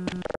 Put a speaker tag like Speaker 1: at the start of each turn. Speaker 1: you